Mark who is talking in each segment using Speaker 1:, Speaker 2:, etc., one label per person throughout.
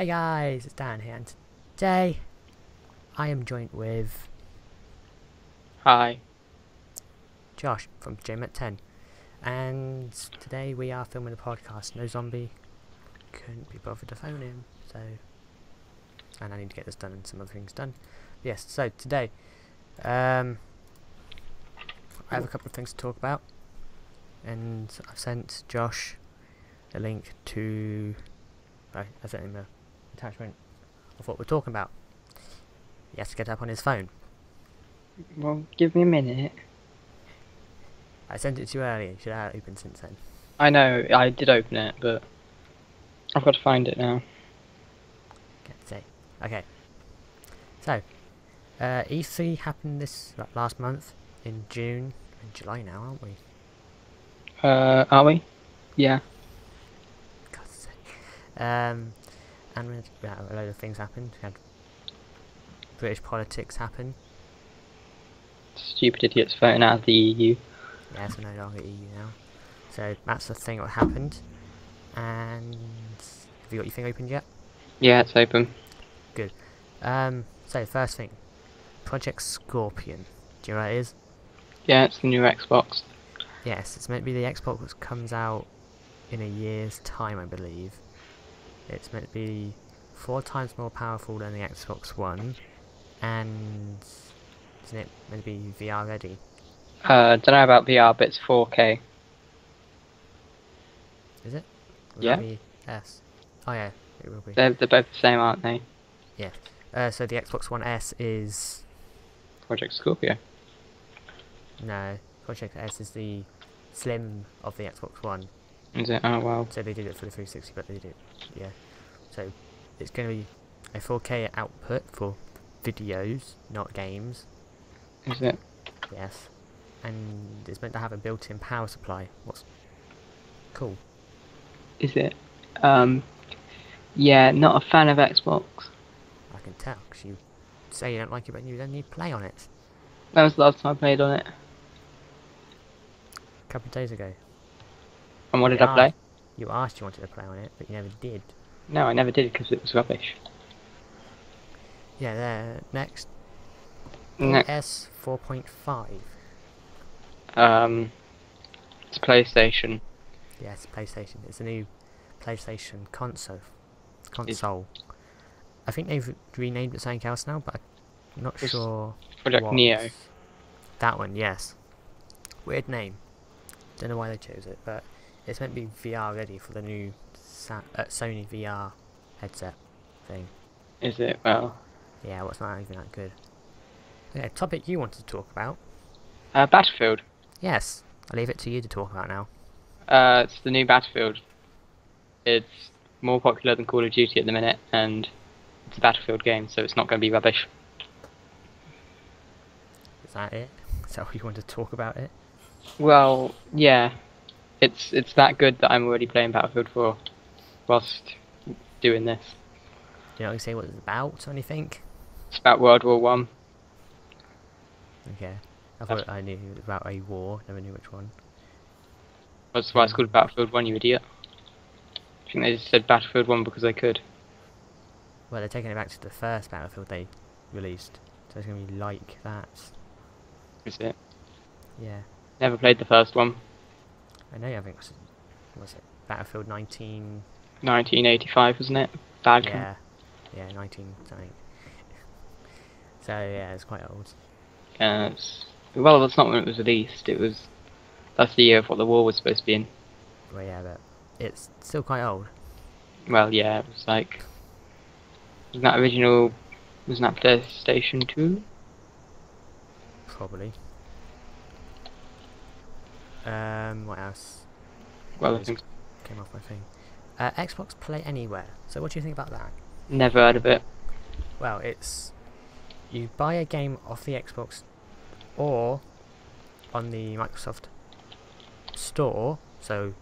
Speaker 1: Hey guys, it's Dan here, and today I am joined with
Speaker 2: Hi.
Speaker 1: Josh from JMet10, and today we are filming a podcast. No zombie, couldn't be bothered to phone him, so and I need to get this done and some other things done. Yes, so today, um, I have a couple of things to talk about, and I've sent Josh a link to. I, I sent him a attachment of what we're talking about. He has to get up on his phone.
Speaker 2: Well, give me a minute.
Speaker 1: I sent it to you earlier. You should have had it open since then.
Speaker 2: I know, I did open it, but I've got to find it now.
Speaker 1: Can't say. Okay. So, uh, E3 happened this like, last month in June, in July now, aren't we?
Speaker 2: Uh, are we? Yeah.
Speaker 1: God's sake. Um, we had, a load of things happened. We had British politics happen.
Speaker 2: Stupid idiots voting out of the EU.
Speaker 1: Yeah, we're no longer EU now. So that's the thing that happened. And have you got your thing opened yet?
Speaker 2: Yeah, it's open. Good.
Speaker 1: Um, so first thing, Project Scorpio. Do you know what it is?
Speaker 2: Yeah, it's the new Xbox.
Speaker 1: Yes, it's meant to be the Xbox which comes out in a year's time, I believe. It's meant to be four times more powerful than the Xbox One, and isn't it meant to be VR ready?
Speaker 2: Uh, don't know about VR, but it's 4K.
Speaker 1: Is it? Will
Speaker 2: Yeah.
Speaker 1: be S. Oh yeah, it will be.
Speaker 2: They're, they're both the same, aren't they?
Speaker 1: Uh, so the Xbox One S is
Speaker 2: Project Scorpio.
Speaker 1: no. Project S is the slim of the Xbox One.
Speaker 2: Is it? Oh, well.
Speaker 1: So they did it for the 360, but they did it, yeah. So it's going to be a 4K output for videos, not games.
Speaker 2: Is it?
Speaker 1: Yes. And it's meant to have a built-in power supply. What's cool?
Speaker 2: Is it? Um, yeah, not a fan of Xbox.
Speaker 1: I can tell because you say you don't like it, but you then you play on it.
Speaker 2: When was the last time I played on it?
Speaker 1: A couple of days ago.
Speaker 2: And what did
Speaker 1: Yeah.
Speaker 2: I play?
Speaker 1: You asked you wanted to play on it, but you never did.
Speaker 2: No, I never did because it was rubbish.
Speaker 1: Yeah, there. Next.
Speaker 2: Ne-
Speaker 1: S 4.5.
Speaker 2: um, it's PlayStation.
Speaker 1: Yes, PlayStation. It's a new PlayStation console. Console. I think they've renamed it something else now, but I'm not
Speaker 2: It's
Speaker 1: sure.
Speaker 2: Project
Speaker 1: what.
Speaker 2: Neo.
Speaker 1: That one, yes. Weird name. Don't know why they chose it, but it's meant to be VR ready for the new Sa- uh, Sony VR headset thing.
Speaker 2: Is it? Well,
Speaker 1: Yeah, what's not even that good. Okay, topic you wanted to talk about.
Speaker 2: uh, Battlefield.
Speaker 1: Yes, I'll leave it to you to talk about now.
Speaker 2: Uh, it's the new Battlefield. It's more popular than Call of Duty at the minute, and it's a Battlefield game, so it's not going to be rubbish.
Speaker 1: Is that it? Is that what you want to talk about it?
Speaker 2: Well, yeah, it's it's that good that I'm already playing Battlefield 4 whilst doing this.
Speaker 1: Do you know say what it's about or anything?
Speaker 2: It's about World War One.
Speaker 1: Okay. I
Speaker 2: That's-
Speaker 1: thought I knew it was about a war, never knew which one.
Speaker 2: That's why it's called Battlefield 1, you idiot. I think they just said Battlefield 1 because they could.
Speaker 1: Well, they're taking it back to the first Battlefield they released. So it's going to be like that.
Speaker 2: Is it?
Speaker 1: Yeah.
Speaker 2: Never played the first one.
Speaker 1: I know, I think, was it, was it Battlefield 19?
Speaker 2: 1985, wasn't it? Bad
Speaker 1: Yeah. Yeah, 19 something. So, yeah, it's quite old.
Speaker 2: Uh, it's- well, that's not when it was released. It was. That's the year of what the war was supposed to be in.
Speaker 1: Well, yeah, but it's still quite old.
Speaker 2: Well, yeah, it was like. Wasn't that original? Wasn't that PlayStation 2?
Speaker 1: Probably. Um, what else
Speaker 2: Well, I think.
Speaker 1: came off my thing? Uh, Xbox Play Anywhere. So, what do you think about that?
Speaker 2: Never heard of it.
Speaker 1: Well, it's you buy a game off the Xbox or on the Microsoft Store, so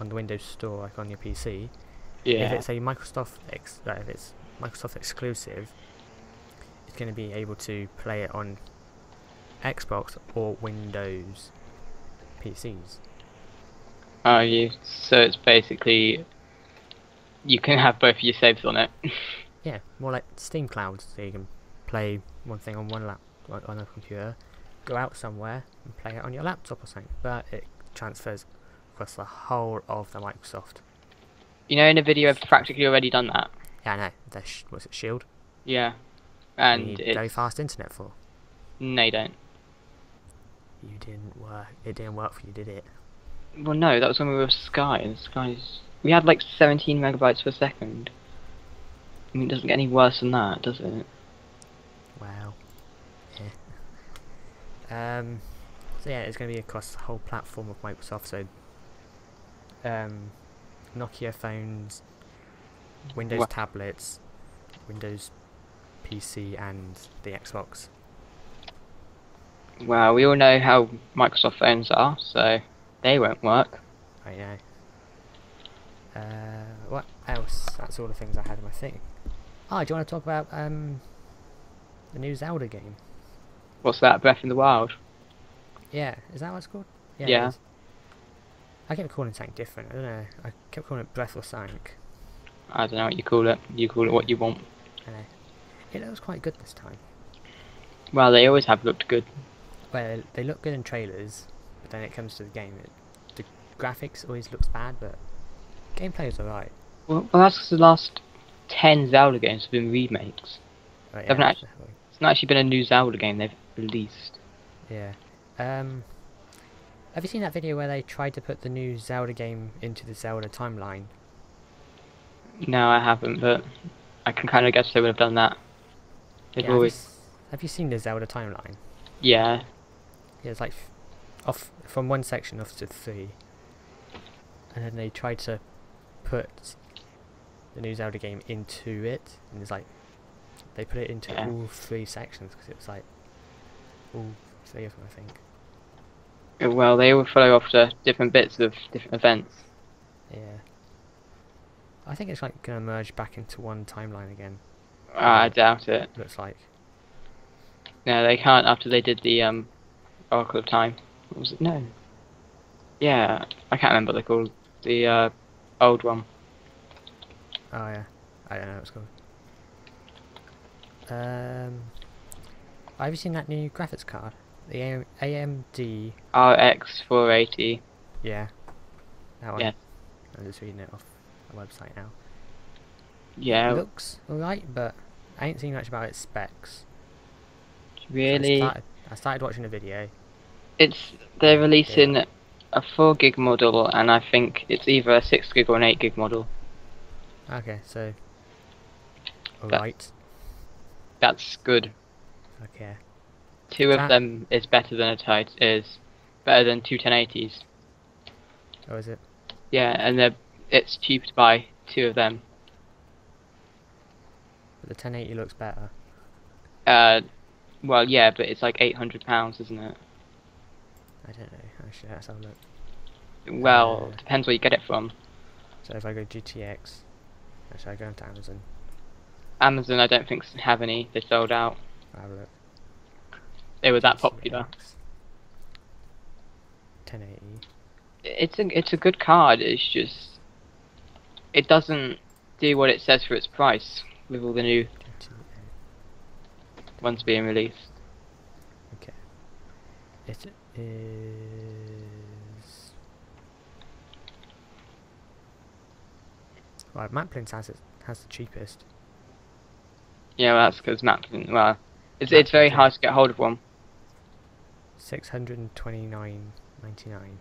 Speaker 1: on the Windows Store, like on your PC. If it's a Microsoft, ex- uh, if it's Microsoft exclusive, it's going to be able to play it on Xbox or Windows PCs.
Speaker 2: Are uh, you? So it's basically you can have both of your saves on it.
Speaker 1: Yeah, more like Steam Clouds, so you can play one thing on one lap on a computer, go out somewhere and play it on your laptop or something. But it transfers across the whole of the Microsoft.
Speaker 2: you know, in a video, I've practically already done that.
Speaker 1: Yeah, I know. The sh- was it Shield?
Speaker 2: Yeah,
Speaker 1: you
Speaker 2: and
Speaker 1: need
Speaker 2: it's
Speaker 1: very fast internet for.
Speaker 2: no, you don't.
Speaker 1: You didn't work. It didn't work for you, did it?
Speaker 2: Well, no, that was when we were with Sky, and Sky's we had like 17 megabytes per second. I mean, it doesn't get any worse than that, does it?
Speaker 1: Wow. Yeah. Um. So yeah, it's going to be across the whole platform of Microsoft. So, um, Nokia phones, Windows
Speaker 2: Wha-
Speaker 1: tablets, Windows PC, and the Xbox.
Speaker 2: Well, we all know how Microsoft phones are, so they won't work.
Speaker 1: I know. Uh, what else? That's all the things I had in my thing. Oh, do you want to talk about um the new Zelda game?
Speaker 2: What's that? Breath in the Wild.
Speaker 1: Yeah, is that what it's called?
Speaker 2: Yeah.
Speaker 1: is. I kept calling it something different. I don't know. I kept calling it Breath or something.
Speaker 2: I don't know what you call it. You call it what you want.
Speaker 1: I know. It looks quite good this time.
Speaker 2: Well, they always have looked good.
Speaker 1: Well, they look good in trailers, but then it comes to the game, it, the graphics always looks bad, but gameplay is alright.
Speaker 2: Well, well that's the last 10 Zelda games have been remakes.
Speaker 1: Right, yeah,
Speaker 2: actu-
Speaker 1: definitely.
Speaker 2: It's not actually been a new Zelda game they've released.
Speaker 1: Yeah. Um, have you seen that video where they tried to put the new Zelda game into the Zelda timeline?
Speaker 2: No, I haven't, but I can kind of guess they would have done that. They've
Speaker 1: have, you,
Speaker 2: always,
Speaker 1: have you seen the Zelda timeline?
Speaker 2: yeah,
Speaker 1: Yeah, it's like f- off from one section off to three, and then they tried to put the new Zelda game into it, and it's like they put it into
Speaker 2: Yeah.
Speaker 1: all three sections because it was like all three of them, I think.
Speaker 2: Uh, Well, they all follow after different bits of different events.
Speaker 1: Yeah. I think it's like gonna merge back into one timeline again.
Speaker 2: Uh, I doubt it.
Speaker 1: Looks like.
Speaker 2: No, they can't after they did the um, Oracle of Time. What was it? No. Yeah, I can't remember what they're called. The uh, old one.
Speaker 1: Oh yeah, I don't know what it's called. Um, have you seen that new graphics card? The AM- AMD.
Speaker 2: RX 480.
Speaker 1: Yeah. That one.
Speaker 2: Yeah.
Speaker 1: I'm just reading it off the website now.
Speaker 2: Yeah,
Speaker 1: It looks alright, but I ain't seen much about its specs. So
Speaker 2: really.
Speaker 1: I started, I started watching a video.
Speaker 2: It's they're releasing a 4 gig model, and I think it's either a 6 gig or an 8 gig model.
Speaker 1: Okay, so.
Speaker 2: That-
Speaker 1: Alright.
Speaker 2: That's good.
Speaker 1: Okay.
Speaker 2: Two of them is better than a tight is better than two 1080s.
Speaker 1: Oh, is it?
Speaker 2: Yeah, and they're, it's cheaper to buy two of them.
Speaker 1: But the 1080 looks better.
Speaker 2: Uh, well, yeah, but it's like 800 pounds, isn't it?
Speaker 1: I don't know. Actually, let's have a look.
Speaker 2: Well,
Speaker 1: Uh,
Speaker 2: depends where you get it from.
Speaker 1: So if I go GTX, actually I go into Amazon.
Speaker 2: Amazon, I don't think have any. They sold out.
Speaker 1: I'll have a look.
Speaker 2: They were that popular.
Speaker 1: 1080.
Speaker 2: It's a it's a good card. It's just it doesn't do what it says for its price with all the new ones being released.
Speaker 1: Okay. It is. Right, Maplins has it has the cheapest.
Speaker 2: Yeah, well, that's because Maplin. Well, it's it's very hard to get hold of one.
Speaker 1: Six hundred and twenty nine ninety nine.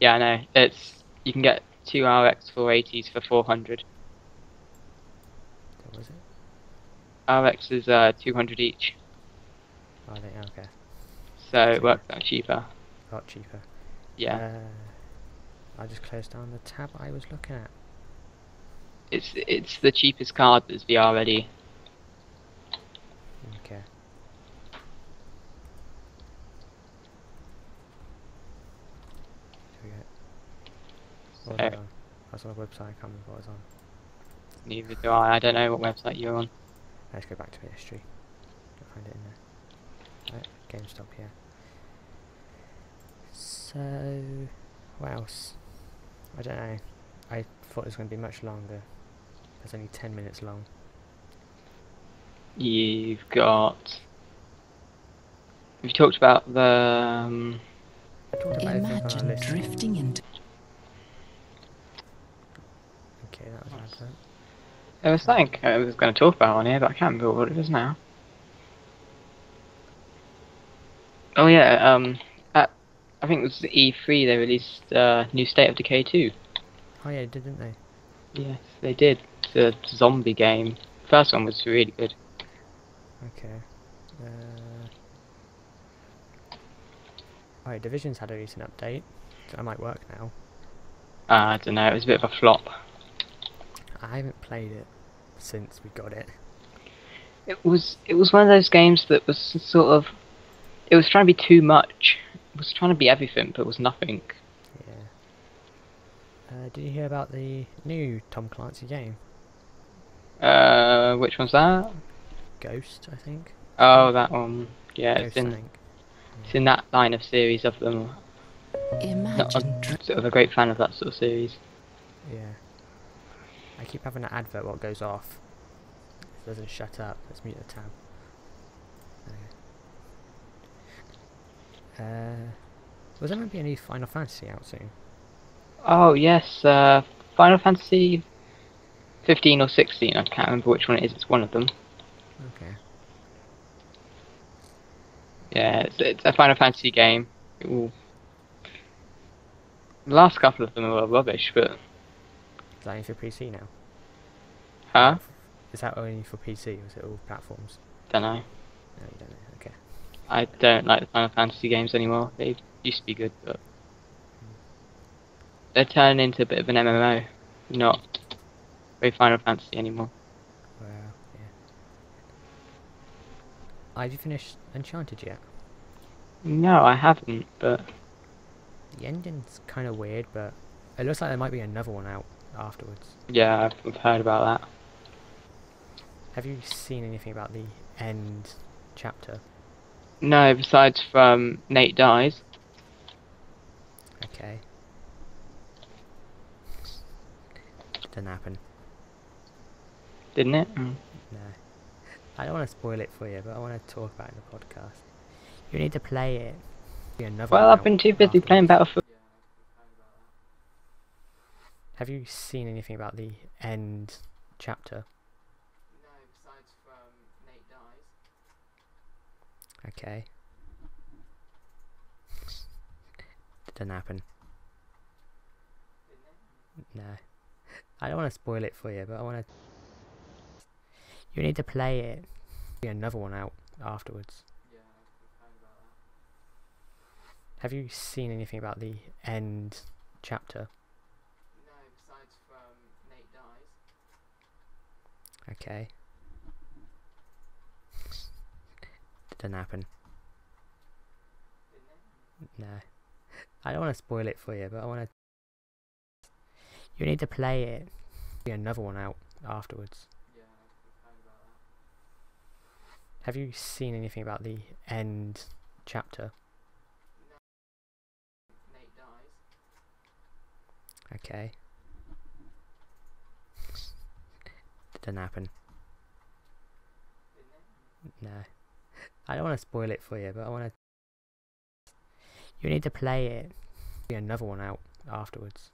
Speaker 2: Yeah, I know. It's you can get two RX 480s for 400.
Speaker 1: What was it?
Speaker 2: RX is uh 200 each,
Speaker 1: Oh, they, okay.
Speaker 2: So it works out cheaper.
Speaker 1: A lot cheaper.
Speaker 2: Yeah,
Speaker 1: Uh, I just closed down the tab I was looking at.
Speaker 2: it's it's the cheapest card that's VR ready.
Speaker 1: Okay. Here we go. What was
Speaker 2: So-
Speaker 1: on? On a website, I can't remember what I was on.
Speaker 2: Neither do I. I don't know what website you're on.
Speaker 1: Let's go back to the history. I'll find it in there. Right, GameStop here. So, what else? I don't know. I thought it was going to be much longer. It's only 10 minutes long.
Speaker 2: You've got. We've talked about the. Um,
Speaker 1: I about everything on our
Speaker 3: Imagine drifting into
Speaker 1: Okay, that was an advert.
Speaker 2: there was something I was going to talk about on here, but I can't remember what it is now. Oh yeah, um, at, I think it was the E3 they released uh, new State of Decay 2.
Speaker 1: Oh yeah, didn't they?
Speaker 2: Yes, they did. The zombie game. First one was really good.
Speaker 1: Okay. Uh... Alright, Division's had a recent update. So that might work now.
Speaker 2: Uh, I don't know, it was a bit of a flop.
Speaker 1: I haven't played it since we got it.
Speaker 2: It was it was one of those games that was sort of it was trying to be too much. It was trying to be everything, but it was nothing.
Speaker 1: Yeah. Uh, did you hear about the new Tom Clancy game?
Speaker 2: Uh, which one's that?
Speaker 1: Ghost, I think.
Speaker 2: Oh, that one. Yeah, it's
Speaker 1: Ghost, I
Speaker 2: in it's in that line of series of them. Not,
Speaker 3: imagine
Speaker 2: I'm sort of a great fan of that sort of series.
Speaker 1: Yeah. I keep having an advert what goes off. It doesn't shut up. Let's mute the tab. Uh, was there going to be any Final Fantasy out soon?
Speaker 2: Oh yes, uh, Final Fantasy 15 or 16. I can't remember which one it is. It's one of them.
Speaker 1: Okay.
Speaker 2: Yeah, it's, it's a Final Fantasy game. It will... The last couple of them were rubbish, but
Speaker 1: Is that only for PC now?
Speaker 2: huh?
Speaker 1: Is that only for PC or is it all platforms?
Speaker 2: Don't know.
Speaker 1: No, you don't know. Okay.
Speaker 2: I don't like the Final Fantasy games anymore. They used to be good, but they're turning into a bit of an MMO, not very Final Fantasy anymore.
Speaker 1: Well, yeah. Have you finished Uncharted yet?
Speaker 2: No, I haven't, but
Speaker 1: The ending's kind of weird, but it looks like there might be another one out afterwards.
Speaker 2: yeah, I've, I've heard about that.
Speaker 1: Have you seen anything about the end chapter?
Speaker 2: No, besides from Nate Dies.
Speaker 1: Okay. Didn't happen.
Speaker 2: Didn't it? Mm.
Speaker 1: No. I don't want to spoil it for you, but I want to talk about it in the podcast. You need to play it. Another
Speaker 2: Well, I've been too busy playing. Battlefield.
Speaker 1: Have you seen anything about the end chapter?
Speaker 2: No, besides from Nate Dies.
Speaker 1: Okay. Didn't happen. No. I don't want to spoil it for you, but I want to. You need to play it. Be another one out afterwards. Have you seen anything about the end chapter?
Speaker 2: No, besides from Nate Dies.
Speaker 1: Okay. Didn't happen. No. I don't want to spoil it for you, but I want to. You need to play it. Be another one out afterwards. Have you seen anything about the end chapter?
Speaker 2: Nate Dies.
Speaker 1: Okay. Didn't happen. No. I don't want to spoil it for you, but I want to. You need to play it. Be another one out afterwards.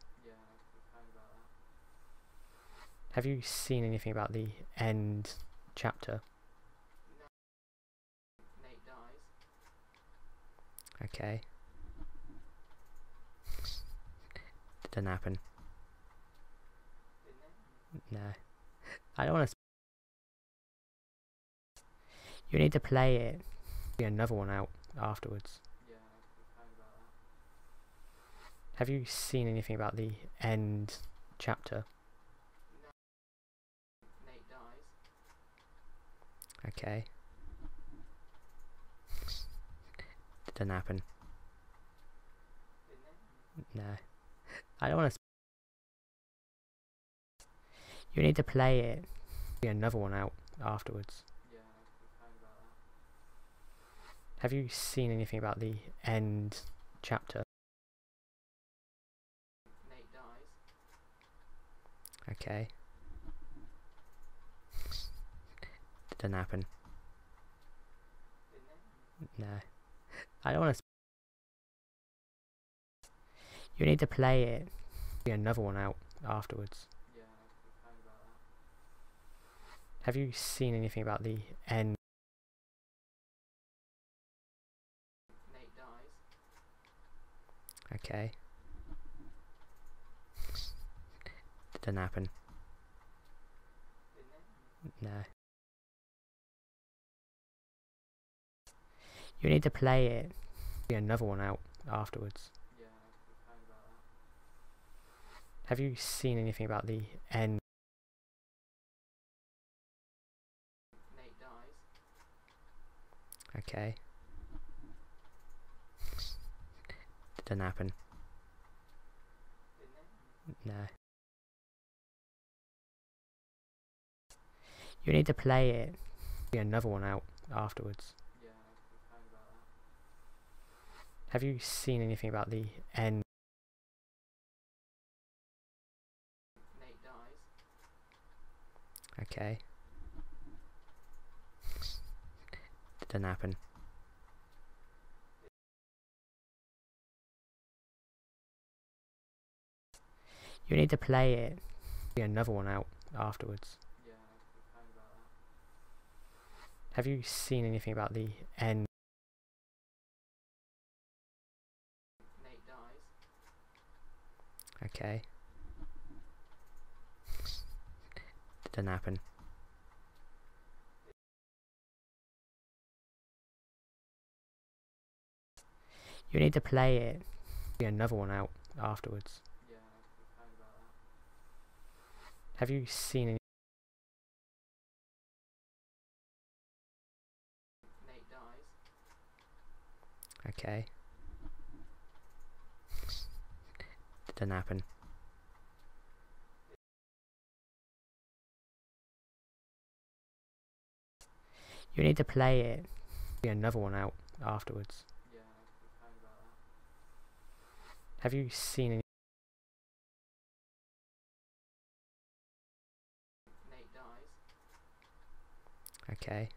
Speaker 1: Have you seen anything about the end chapter?
Speaker 2: Nate Dies.
Speaker 1: Okay. Didn't happen. No. I don't want to. You need to play it. Be another one out afterwards. Have you seen anything about the end chapter?
Speaker 2: Nate Dies.
Speaker 1: Okay. Didn't happen. No. I don't want to. You need to play it. Be another one out afterwards. Have you seen anything about the end chapter?
Speaker 2: Nate Dies.
Speaker 1: Okay. Didn't happen. No. I don't want to. You need to play it. Be another one out afterwards. Yeah, Have you seen anything about the end? Okay. Didn't happen. No. You need to play it. Be another one out afterwards. Yeah, Have you seen anything about the end? Okay. Didn't happen. No. You need to play it. Be another one out afterwards. Yeah, Have you seen anything about the end? Okay. Didn't happen. You need to play it. Be another one out afterwards. Have you seen anything about the end? Okay. Didn't happen. You need to play it. Be another one out afterwards. Have you seen any? Okay. Didn't happen. You need to play it. Be another one out afterwards. Yeah, Have you seen any? Okay.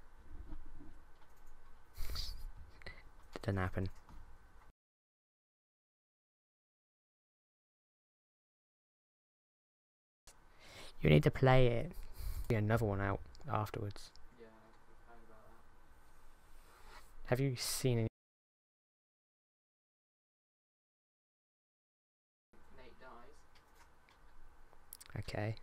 Speaker 1: Didn't happen. You need to play it. Be another one out afterwards. Yeah, Have you seen any? Okay.